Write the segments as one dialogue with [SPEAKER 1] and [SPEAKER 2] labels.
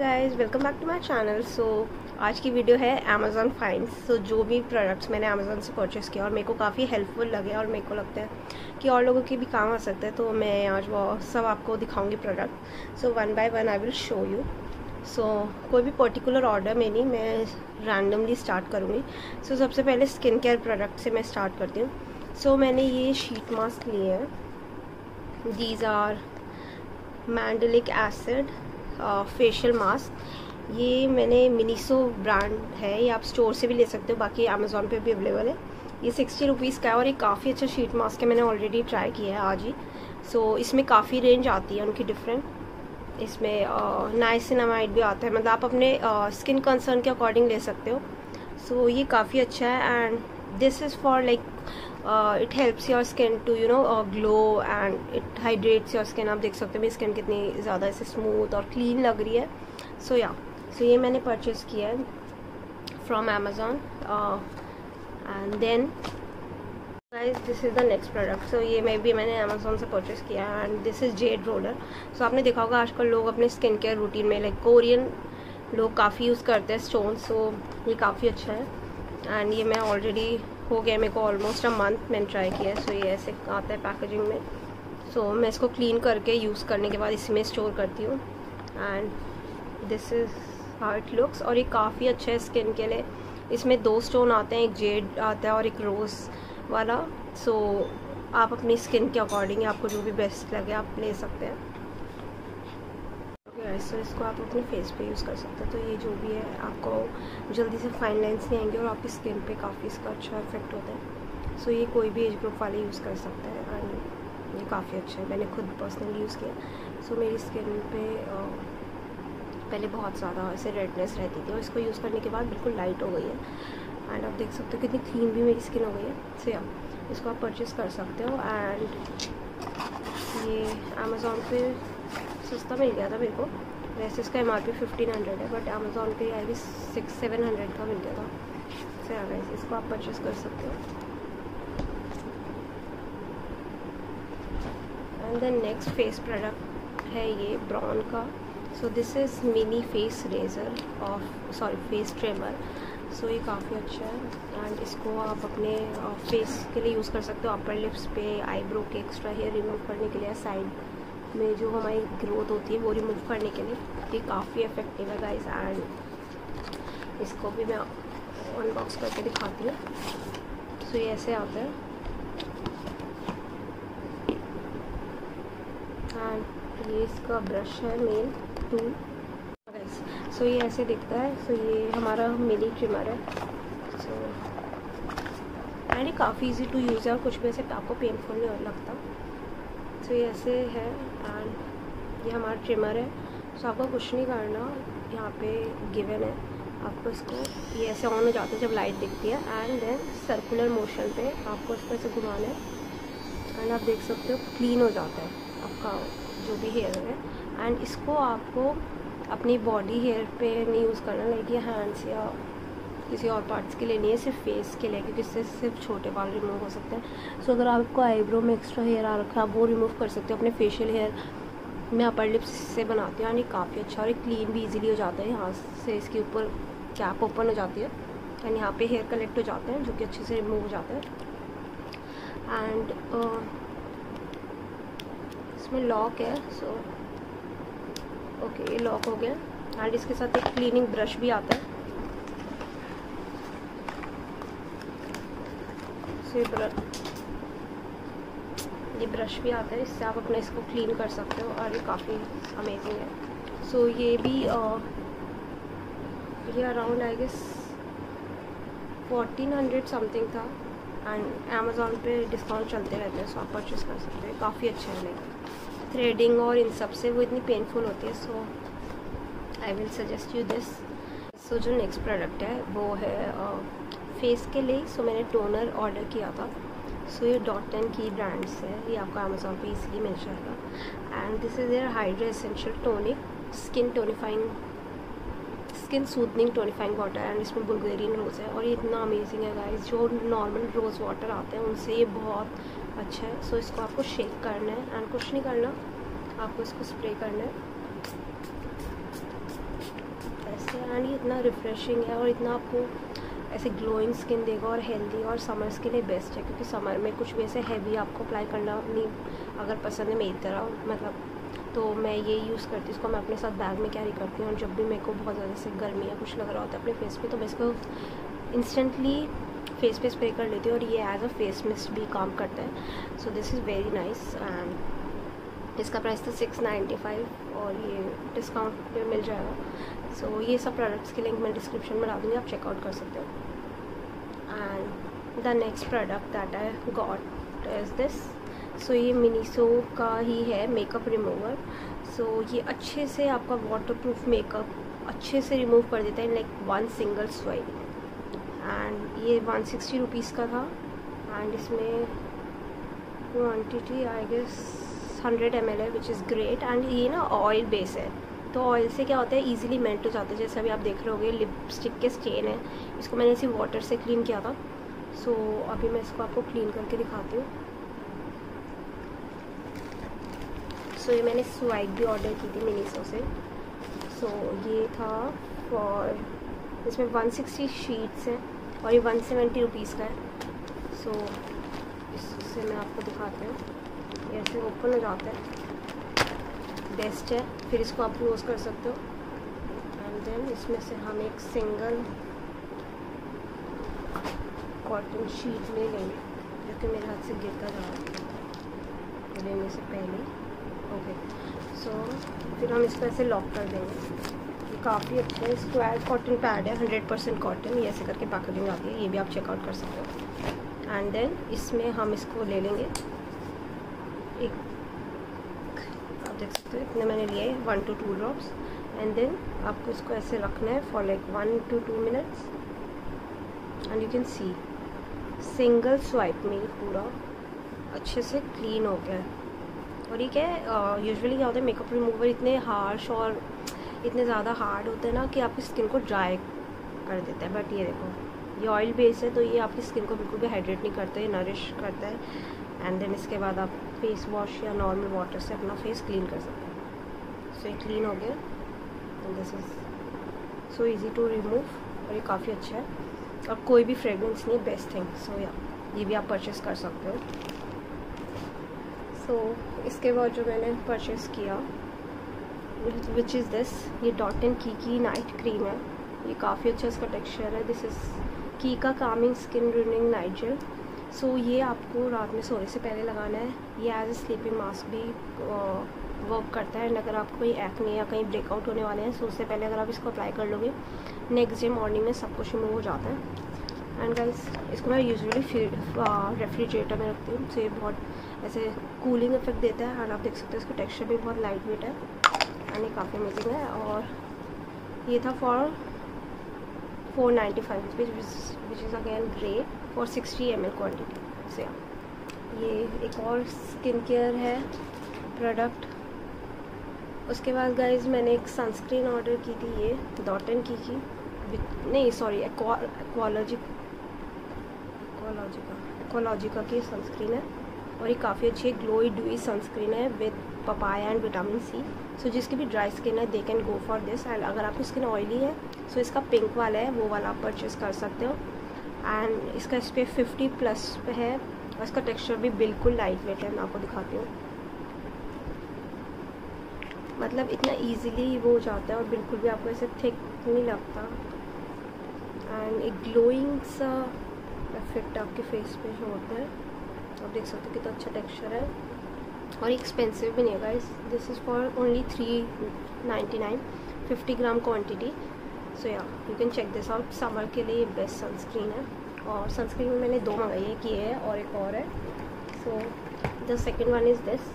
[SPEAKER 1] Guys welcome back to my channel so आज की video है अमेज़ॉन फाइंड्स सो जो भी प्रोडक्ट्स मैंने अमेजोन से परचेस किया और मेरे को काफ़ी हेल्पफुल लगे और मेरे को लगता है कि और लोगों के भी काम आ सकते हैं तो मैं आज वो सब आपको दिखाऊँगी product so one by one I will show you so कोई भी पर्टिकुलर ऑर्डर में नहीं मैं रैंडमली स्टार्ट करूँगी. सो so, सबसे पहले स्किन केयर प्रोडक्ट से मैं स्टार्ट करती हूँ. सो so, मैंने ये शीट मास्क लिए हैं. These are mandelic acid facial mask ये मैंने मिनीसो ब्रांड है ये आप स्टोर से भी ले सकते हो बाकी अमेज़ोन पे भी अवेलेबल है। ये सिक्सटी रुपीज़ का है और ये काफ़ी अच्छा शीट मास्क है मैंने ऑलरेडी ट्राई किया है आज ही। सो so, इसमें काफ़ी रेंज आती है उनकी डिफरेंट इसमें नाइसिनामाइड भी आता है मतलब आप अपने स्किन कंसर्न के अकॉर्डिंग ले सकते हो। सो so, ये काफ़ी अच्छा है and this is for like it helps your skin to you know glow and it hydrates your skin आप देख सकते हो मेरी स्किन कितनी ज़्यादा ऐसे स्मूथ और क्लीन लग रही है। सो या सो ये मैंने परचेज़ किया है from Amazon and then guys this is the next product so ये मैं भी मैंने अमेज़ोन से परचेज़ किया है and this is jade roller so आपने देखा होगा आजकल लोग अपने स्किन केयर रूटीन में लाइक कोरियन लोग काफ़ी यूज़ करते हैं स्टोन सो ये काफ़ी अच्छा है। एंड ये मैं ऑलरेडी हो गया मेरे को ऑलमोस्ट अ मंथ मैंने ट्राई किया है सो ये ऐसे आता है पैकेजिंग में। सो so, मैं इसको क्लीन करके यूज़ करने के बाद इसमें स्टोर करती हूँ। And this is how it looks और ये काफ़ी अच्छा है स्किन के लिए। इसमें दो स्टोन आते हैं एक जेड आता है और एक रोज़ वाला। सो so, आप अपनी स्किन के अकॉर्डिंग आपको जो भी बेस्ट लगे आप ले सकते हैं। सो इसको आप अपने फेस पे यूज़ कर सकते हैं। तो ये जो भी है, आपको जल्दी से फाइन लाइन्स नहीं आएँगे और आपकी स्किन पे काफ़ी इसका अच्छा इफ़ेक्ट होता है। सो ये कोई भी एज ग्रुप वाले यूज़ कर सकते हैं एंड ये काफ़ी अच्छा है। मैंने खुद पर्सनली यूज़ किया। सो मेरी स्किन पे पहले बहुत ज़्यादा ऐसे रेडनेस रहती थी और इसको यूज़ करने के बाद बिल्कुल लाइट हो गई है। एंड आप देख सकते हो कितनी क्लीन भी मेरी स्किन हो गई है। सो या इसको आप परचेज़ कर सकते हो। एंड ये अमेज़ोन पे सस्ता मिल गया था मेरे को। वैसे इसका M R P fifteen hundred है बट अमेज़ोन पे आई भी सिक्स सेवन हंड्रेड का मिल था। से आ गया इसको आप परचेज़ कर सकते हो। And then next face product है ये ब्राउन का। So this is mini face razor of sorry face trimmer so ये काफ़ी अच्छा है। एंड इसको आप अपने फेस के लिए यूज़ कर सकते हो। अपर लिप्स पे आईब्रो के एक्स्ट्रा हेयर रिमूव करने के लिए साइड में जो हमारी ग्रोथ होती है, वो रिमूव करने के लिए ये काफ़ी इफ़ेक्टिव है गाइस एंड इसको भी मैं अनबॉक्स करके दिखाती हूँ। सो ये ऐसे आता है। एंड ये इसका ब्रश है मेन टूल सो ये ऐसे दिखता है। सो ये हमारा मिली ट्रिमर है। सो एंड ये काफ़ी इजी टू यूज़ है और कुछ भी ऐसे आपको पेनफुल नहीं लगता। सो ये ऐसे है। एंड ये हमारा ट्रिमर है। सो आपको कुछ नहीं करना। यहाँ पे गिवन है। आपको इसको ये ऐसे ऑन हो जाता है जब लाइट दिखती है। एंड देन सर्कुलर मोशन पे आपको इसको ऐसे घुमाना है। एंड आप देख सकते हो क्लीन हो जाता है आपका जो भी हेयर है। एंड इसको आपको अपनी बॉडी हेयर पे नहीं यूज़ करना लाइक ये हैंड्स या किसी और पार्ट्स के लिए नहीं है, सिर्फ़ फेस के लिए, क्योंकि इससे सिर्फ़ छोटे बाल रिमूव हो सकते हैं। सो अगर आपको आईब्रो में एक्स्ट्रा हेयर आ रखा है, आप वो रिमूव कर सकते हो, अपने फेशियल हेयर मैं अपर लिप्स से बनाती हूँ, यानी काफ़ी अच्छा और क्लीन भी ईजिली हो जाता है। यहाँ से इसके ऊपर कैप ओपन हो जाती है एंड यहाँ पे हेयर कलेक्ट हो जाते हैं, जो कि अच्छे से रिमूव हो जाते हैं। एंड इसमें लॉक है सो ओके ये लॉक हो गया। एंड इसके साथ एक क्लीनिंग ब्रश भी आता है। से ये ब्रश भी आता है इससे आप अपने इसको क्लीन कर सकते हो और ये काफ़ी अमेजिंग है। सो so, ये भी आ, ये around I guess fourteen hundred something था एंड अमेज़ोन पे डिस्काउंट चलते रहते हैं सो आप परचेज़ कर सकते हैं। काफ़ी अच्छे हैं लाइक थ्रेडिंग और इन सबसे वो इतनी पेनफुल होती है so I will suggest you this so जो नेक्स्ट प्रोडक्ट है वो है फेस के लिए सो मैंने टोनर ऑर्डर किया था। सो ये डॉट टेन की ब्रांड से है ये आपको अमेज़ोन पे इजीली मिल जाएगा। And this is air hydro essential tonic skin tonifying skin soothing tonifying water and इसमें बुल्गेरियन रोज़ है। और ये इतना अमेजिंग है गाइस जो नॉर्मल रोज़ वाटर आते हैं उनसे ये बहुत अच्छा है। सो so, इसको आपको शेक करना है एंड कुछ नहीं करना आपको इसको स्प्रे करना है। ऐसे एंड ये इतना रिफ़्रेशिंग है और इतना आपको ऐसे ग्लोइंग स्किन देगा और हेल्दी और समर्स के लिए बेस्ट है क्योंकि समर में कुछ भी ऐसे हैवी आपको अप्लाई करना नहीं अगर पसंद है मेरी तरह मतलब तो मैं ये यूज़ करती हूँ इसको मैं अपने साथ बैग में कैरी करती हूँ और जब भी मेरे को बहुत ज़्यादा से गर्मी या कुछ लग रहा होता है अपने फेस पे तो मैं इसको इंस्टेंटली फेस पे स्प्रे कर लेती हूँ और ये एज अ फेस मिस्ट भी काम करता है। So this is very nice and इसका प्राइस था सिक्स नाइन्टी फाइव और ये डिस्काउंट पे मिल जाएगा। सो so, ये सब प्रोडक्ट्स की लिंक मैं डिस्क्रिप्शन में डाल दूँगी आप चेकआउट कर सकते हो। The next product that I got is this so ये मिनीसो का ही है मेकअप रिमूवर सो ये अच्छे से आपका वाटर प्रूफ मेकअप अच्छे से रिमूव कर देता है like one single swipe and ये वन सिक्सटी रुपीज़ का था. एंड इसमें quantity I guess hundred M L है विच इज़ ग्रेट एंड ये ना ऑयल बेस है. तो ऑयल से क्या होता है ईजिली मेल्ट हो जाता है. जैसे अभी आप देख रहे होगे लिपस्टिक के स्टेन है. इसको मैंने इसी वाटर से क्लीन किया था. सो so, अभी मैं इसको आपको क्लीन करके दिखाती हूँ। सो so, ये मैंने स्वाइप भी ऑर्डर की थी मिनीसो से। सो so, ये था फॉर इसमें 160 शीट्स हैं और ये वन सेवेंटी रुपीज़ का है। सो so, इससे मैं आपको दिखाती हूँ। ऐसे ओपन हो जाता है। बेस्ट है। फिर इसको आप क्लोज़ कर सकते हो। एंड देन इसमें से हम एक सिंगल कॉटन शीट ले लेंगे जो कि मेरे हाथ से गिरता जा रहा है लेने से पहले। ओके सो फिर हम इसको ऐसे लॉक कर देंगे। ये काफ़ी अच्छा है स्क्वायर कॉटन पैड है हंड्रेड परसेंट कॉटन ये ऐसे करके पैकेजिंग आती है, ये भी आप चेकआउट कर सकते हो। एंड देन इसमें हम इसको ले लेंगे। एक, आप देख सकते हो, इतने मैंने लिए one to two drops and then आपको इसको ऐसे रखना है for like one to two minutes and you can see single swipe में पूरा। अच्छे से क्लीन हो गया। है और ये क्या है यूजुअली क्या होता है मेकअप रिमूवर इतने हार्श और इतने ज़्यादा हार्ड होते हैं ना कि आपकी स्किन को ड्राई कर देता है। बट ये देखो, ये ऑयल बेस है तो ये आपकी स्किन को बिल्कुल भी हाइड्रेट नहीं करता है नरिश करता है। एंड देन इसके बाद आप फेस वॉश या नॉर्मल वाटर से अपना फेस क्लीन कर सकते हैं। सो ये क्लीन हो गया। This is so easy to remove और ये काफ़ी अच्छा है। और कोई भी फ्रेगरेंस नहीं बेस्ट थिंग सो या ये भी आप परचेस कर सकते हो. सो so, इसके बाद जो मैंने परचेस किया विच इज़ दिस ये डॉट एंड की की नाइट क्रीम है. ये काफ़ी अच्छा इसका टेक्सचर है. दिस इज़ की का calming skin renewing night gel so ये आपको रात में सोने से पहले लगाना है. ये एज ए स्लीपिंग मास्क भी वर्क करता है एंड अगर आपको कोई एक्ने या कहीं ब्रेकआउट होने वाले हैं सो उससे पहले अगर आप इसको अप्लाई कर लोगे नेक्स्ट डे मॉर्निंग में सब कुछ रिमूव हो जाता है। एंड गाइस इसको मैं यूजुअली रेफ्रिजरेटर में रखती हूँ तो ये बहुत ऐसे कूलिंग इफ़ेक्ट देता है। एंड आप देख सकते हो इसका टेक्सचर भी बहुत लाइट वेट है। एंड ये काफ़ी अमेजिंग है। और ये था for four ninety five which is again great for sixty M L quantity से ये एक और स्किन केयर है प्रोडक्ट उसके बाद गाइज़ मैंने एक सनस्क्रीन ऑर्डर की थी ये डॉटन की की नहीं सॉरी एक्वालॉजी एक्वालॉजिका एक्वालॉजिका की सनस्क्रीन है, और ये काफ़ी अच्छी ग्लोई डुई सनस्क्रीन है with papaya and vitamin C so जिसकी भी ड्राई स्किन है they can go for this and अगर आपकी स्किन ऑयली है सो so इसका पिंक वाला है, वो वाला आप परचेज़ कर सकते हो. एंड इसका इस पर फिफ्टी प्लस है, और इसका टेक्सचर भी बिल्कुल लाइट वेट है, मैं आपको दिखाती हूँ. मतलब इतना इजीली वो हो जाता है और बिल्कुल भी आपको ऐसे थिक नहीं लगता। एंड एक ग्लोइंग सा इफ़ेक्ट आपके फेस पे होता है। आप देख सकते हो कितना अच्छा टेक्सचर है। और एक्सपेंसिव भी नहीं है guys this is for only three ninety nine fifty gram quantity so yeah you can check this out summer के लिए बेस्ट सनस्क्रीन है। और सनस्क्रीन में मैंने दो मंगाई है की है और एक और है। So the second one is this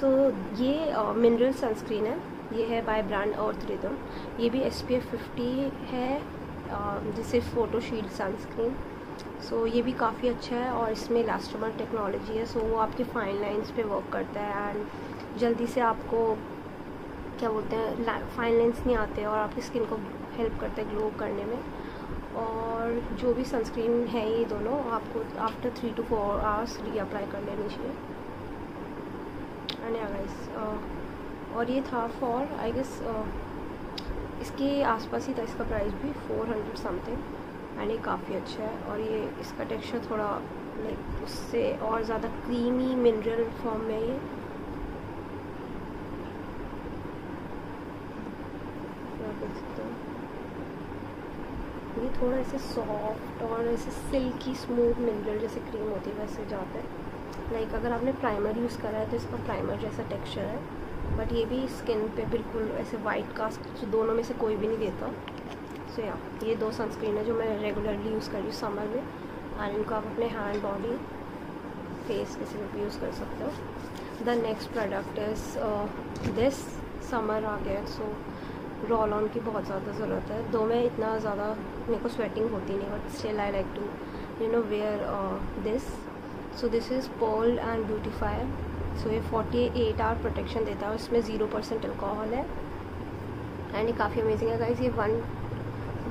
[SPEAKER 1] so so, ये मिनरल uh, सनस्क्रीन है। ये है बाय ब्रांड रिदम ये भी एस पी एफ़ फिफ्टी है this is photo shield sunscreen so ये भी काफ़ी अच्छा है और इसमें इलास्टोमर टेक्नोलॉजी है। सो so, वो आपके फाइन लाइंस पे वर्क करता है एंड जल्दी से आपको क्या बोलते हैं फाइन लाइंस नहीं आते और आपकी स्किन को हेल्प करता है ग्लो करने में। और जो भी सनस्क्रीन है ये दोनों आपको after three to four hours reapply कर लेनी चाहिए। एंड या गाइस और ये था फॉर आई गेस इसके आसपास ही था, इसका प्राइस भी फोर हंड्रेड समथिंग एंड ये काफ़ी अच्छा है, और ये इसका टेक्सचर थोड़ा लाइक उससे और ज़्यादा क्रीमी मिनरल फॉर्म में ये। ये थोड़ा ऐसे सॉफ्ट और ऐसे सिल्की स्मूथ मिनरल जैसे क्रीम होती है, वैसे जाता है लाइक अगर आपने प्राइमर यूज़ करा है तो इसका प्राइमर जैसा टेक्सचर है बट ये भी स्किन पे बिल्कुल ऐसे वाइट कास्ट तो दोनों में से कोई भी नहीं देता। सो so, या ये दो सनस्क्रीन है जो मैं रेगुलरली यूज़ कर रही हूँ समर में एंड इनको आप अपने हैंड बॉडी फेस किसी में भी यूज़ कर सकते हो। The next product is this summer आ गया सो रोल ऑन की बहुत ज़्यादा ज़रूरत है। दो में इतना ज़्यादा मेरे को स्वेटिंग होती नहीं but still I like to you know wear this so this is bold and beautifier so ये फोर्टी एट आवर प्रोटेक्शन देता है इसमें ज़ीरो परसेंट अल्कोहल है। एंड ये काफ़ी अमेजिंग है गाइज़ ये वन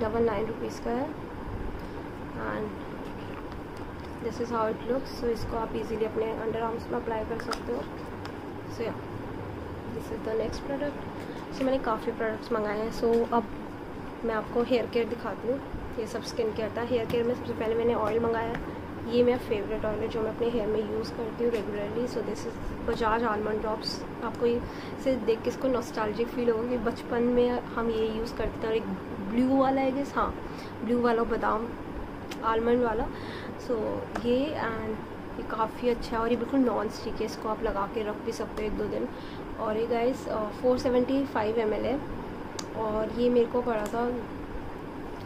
[SPEAKER 1] डबल नाइन रुपीज़ का है। And this is how it looks so इसको आप इजीली अपने अंडर आर्म्स में अप्लाई कर सकते हो। So this is the next product so मैंने काफ़ी प्रोडक्ट्स मंगाए हैं। सो so, अब मैं आपको हेयर केयर दिखाती हूँ। ये सब स्किन केयर था। हेयर केयर में सबसे पहले मैंने ऑयल मंगाया। ये मेरा फेवरेट ऑयल है जो मैं अपने हेयर में यूज़ करती हूँ regularly so this is Bajaj almond drops आपको इसे देख के इसको नॉस्टैल्जिक फील होगा कि बचपन में हम ये यूज़ करते थे और एक ब्लू वाला है कि हाँ ब्लू वाला बादाम आलमंड वाला. सो so, ये एंड ये काफ़ी अच्छा है और ये बिल्कुल नॉन स्टिक है इसको आप लगा के रख भी सकते हो एक दो दिन. और ये guys four seventy five M है और ये मेरे को पड़ा था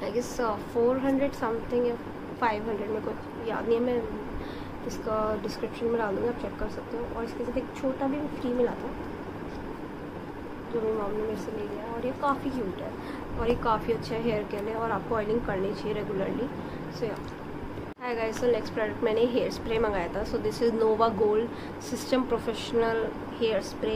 [SPEAKER 1] I guess four hundred something five hundred में को याद नहीं है, मैं इसका डिस्क्रिप्शन में डाल दूँगी, आप चेक कर सकते हो। और इसके साथ एक छोटा भी फ्री मिला था, जो मेरी मॉम ने मेरे से ले लिया। और ये काफ़ी क्यूट है, और ये काफ़ी अच्छा है हेयर के लिए और आपको ऑयलिंग करनी चाहिए regularly so yeah hi guys so next product मैंने हेयर स्प्रे मंगाया था। So this is Nova gold system professional hair spray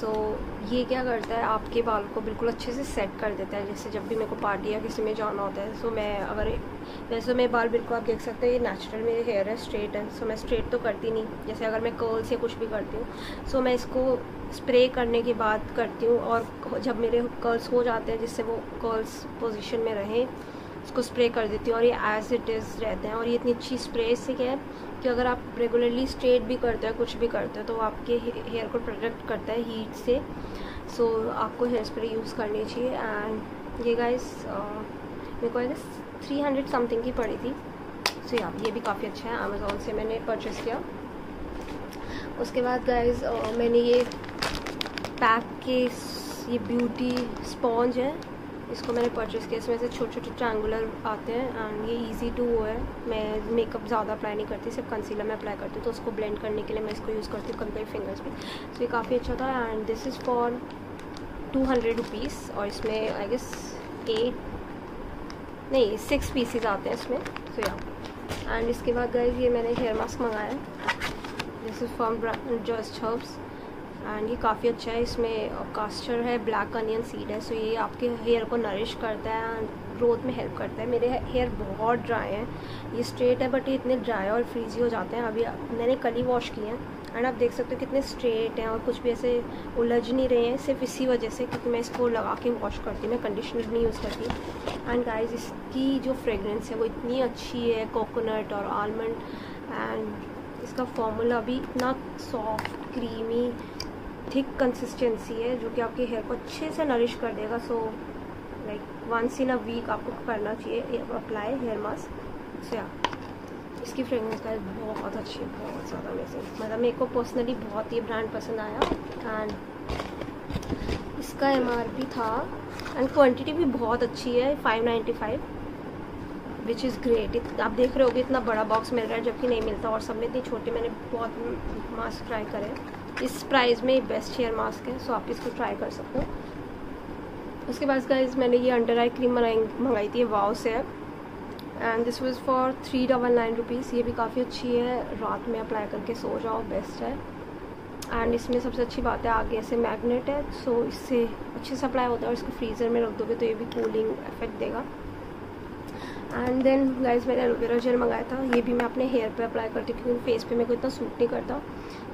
[SPEAKER 1] so so, ये क्या करता है आपके बाल को बिल्कुल अच्छे से सेट कर देता है। जैसे जब भी मेरे को पार्टी या किसी में जाना होता है सो so, मैं अगर वैसे मेरे बाल बिल्कुल आप देख सकते हैं ये नेचुरल मेरे हेयर है स्ट्रेट है सो so, मैं स्ट्रेट तो करती नहीं। जैसे अगर मैं कर्ल्स या कुछ भी करती हूँ सो मैं इसको स्प्रे करने के बाद करती हूँ और जब मेरे कर्ल्स हो जाते हैं जिससे वो कर्ल्स पोजिशन में रहें इसको स्प्रे कर देती हूँ और ये एज इट इज़ रहते हैं और ये इतनी अच्छी स्प्रे इससे क्या है कि अगर आप रेगुलरली स्ट्रेट भी करते हो कुछ भी करते हो तो आपके हेयर को प्रोटेक्ट करता है हीट से। सो so, आपको हेयर स्प्रे यूज़ करनी चाहिए। एंड ये गाइस मेरे को थ्री हंड्रेड समथिंग की पड़ी थी। सो so, या ये भी काफ़ी अच्छा है। अमेज़ोन से मैंने परचेज़ किया। उसके बाद गाइज़ मैंने ये पैक के ये ब्यूटी स्पॉन्ज है। इसको मैंने परचेज़ किया। इसमें से छोटे छोटे ट्रायंगुलर आते हैं एंड ये इजी टू वो है। मैं मेकअप ज़्यादा अप्लाई नहीं करती, सिर्फ़ कंसीलर में अप्लाई करती हूँ तो उसको ब्लेंड करने के लिए मैं इसको यूज़ करती हूँ कभी फिंगर्स पे। तो ये काफ़ी अच्छा था and this is for two hundred rupees और इसमें आई गेस एट नहीं सिक्स पीसीज आते हैं इसमें। तो या एंड इसके बाद गए ये मैंने हेयर मास्क मंगाया। This is from Just Herbs and ये काफ़ी अच्छा है, इसमें कास्टर है ब्लैक अनियन सीड है सो ये आपके हेयर को नरिश करता है एंड ग्रोथ में हेल्प करता है। मेरे हेयर बहुत ड्राई हैं, ये स्ट्रेट है बट ये इतने ड्राई और फ्रीजी हो जाते हैं। अभी मैंने कल ही वॉश किए हैं एंड आप देख सकते हो कितने स्ट्रेट हैं और कुछ भी ऐसे उलझ नहीं रहे हैं, सिर्फ़ इसी वजह से क्योंकि मैं इसको लगा के वॉश करती मैं कंडीशनर नहीं यूज़ करती। एंड गाइस इसकी जो फ्रेगरेंस है वो इतनी अच्छी है कोकोनट और आलमंड एंड इसका फॉर्मूला भी इतना सॉफ्ट क्रीमी थिक कंसिस्टेंसी है, जो कि आपके हेयर को अच्छे से नरिश कर देगा so like once in a week आपको करना चाहिए अप्लाई हेयर मास्क से आप इसकी फ्रेगनेंस का बहुत अच्छी है बहुत ज़्यादा अमेजिंग मतलब मेरे को पर्सनली बहुत ये ब्रांड पसंद आया एंड इसका एमआरपी था एंड क्वांटिटी भी बहुत अच्छी है five ninety five which is great आप देख रहे हो इतना बड़ा बॉक्स मिल रहा है, जबकि नहीं मिलता, और सब में इतनी छोटे मैंने बहुत मास्क ट्राई करे. इस प्राइस में बेस्ट हेयर मास्क है सो आप इसको ट्राई कर सकते हो। उसके बाद गाइज़ मैंने ये अंडर आई क्रीम मंगाई थी वाओ से and this was for three double nine rupees ये भी काफ़ी अच्छी है, रात में अप्लाई करके सो जाओ बेस्ट है। एंड इसमें सबसे अच्छी बात है, आगे ऐसे मैग्नेट है सो इससे अच्छे से अप्लाई होता है, और इसको फ्रीज़र में रख दोगे तो ये भी कूलिंग इफ़ेक्ट देगा। एंड देन गाइज़ मैंने एलोवेरा जेल मंगाया था, ये भी मैं अपने हेयर पे अप्लाई करती हूँ, क्योंकि फेस पे मेरे को इतना सूट नहीं करता।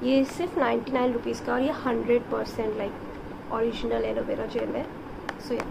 [SPEAKER 1] ये सिर्फ़ नाइन्टी नाइन रुपीज़ का और ये hundred percent like original aloe vera gel है। So yeah